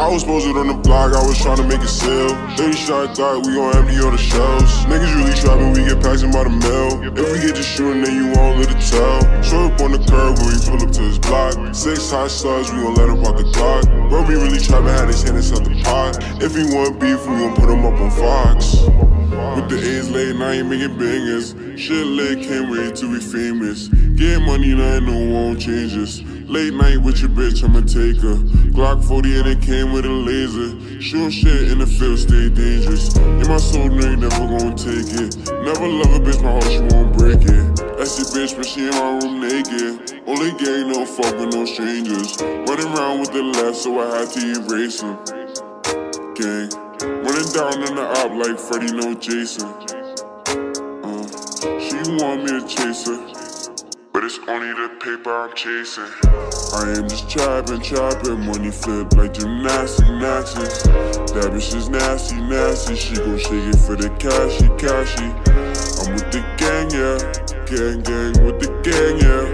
I was posted on the block, I was trying to make it sell. 30 shot thought we gon' empty all the shells. Niggas really trapping, we get packs in by the mail. If we get to shooting, then you won't let it tell. Show up on the curb when we pull up to his block. Six hot stars, we gon' let him out the clock. Bro, we really trapping, had his hand inside the pot. If he want beef, we gon' put him up on Fox. With the A's late night making bangers. Shit lit, can't wait to be famous. Get money, nothing, no won't change. Late night with your bitch, I'ma take her. Glock 40 and it came with a laser. Shoot shit in the field, stay dangerous. In my soul, you never gon' take it. Never love a bitch, my heart, she won't break it. That's your bitch, but she in my room naked. Only gang, no fuck with no strangers. Running around with the left, so I had to erase him. Gang. Running down in the op like Freddy, no Jason. Uh, she want me to chase her, it's only the paper I'm chasing. I am just trapping, trapping, money flip like gymnastics, gymnastics. That bitch is nasty, nasty. She gon' shake it for the cashy, cashy. I'm with the gang, yeah, gang, gang with the gang, yeah.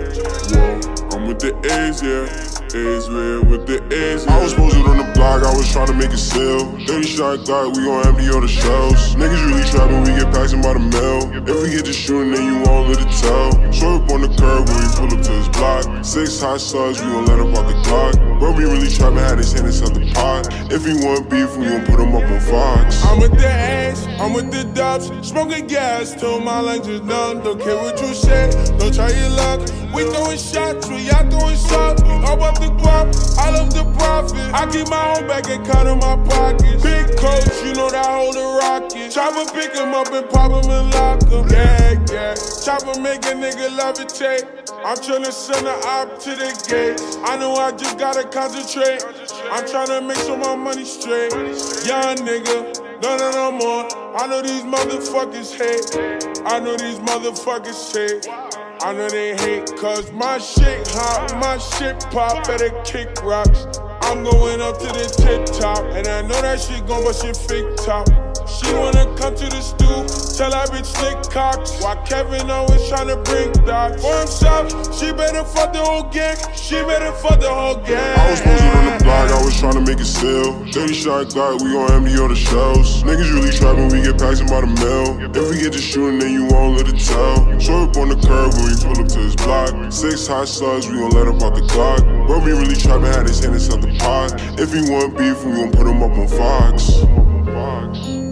Whoa, I'm with the A's, yeah. A's with, with the A's. I was posted on the block, I was trying make it sell. 30 shot thought we gon' empty all the shells. Niggas really trapping, we get packs by the mail. If we get to shooting, then you won't let it tell. Show up on the curb when we pull up to his block. Six hot stars, we gon' let him out the clock. Bro, we really trapping, had his hand inside the pot. If he want beef, we gon' put him up on Fox. I'm with the A's, I'm with the dubs, smoking gas till my lungs is numb. Don't care what you say, don't try your luck. We throwing shots, we y'all throwing shots. All up the guap, I love the profit. I keep my own bag and count in my pockets. Big coach, you know that hold the rocket. Chopper pick him up and pop him and lock him. Yeah, yeah. Chopper make a nigga levitate. I'm tryna send a op to the gate. I know I just gotta concentrate. I'm tryna make sure my money straight. Young nigga. No, no, no more. I know these motherfuckers hate. I know these motherfuckers hate. I know they hate cause my shit hot, my shit pop, better kick rocks. I'm going up to the tip top, and I know that shit gon' bust your fake top. She wanna come to the stoop, tell that bitch slick cocks. Why Kevin always tryna bring dots for himself. She better fuck the whole gang. She better fuck the whole gang. Was trying to make it sell. 30 shot like we gon' empty all the shelves. Niggas really trapping, we get packs by the mail. If we get to shooting, then you won't let it tell. Show up on the curb when we pull up to his block. Six hot slugs, we gon' let him out the clock. But we really trapping, had his hand inside the pot. If he want beef, we gon' put him up on Fox. Fox.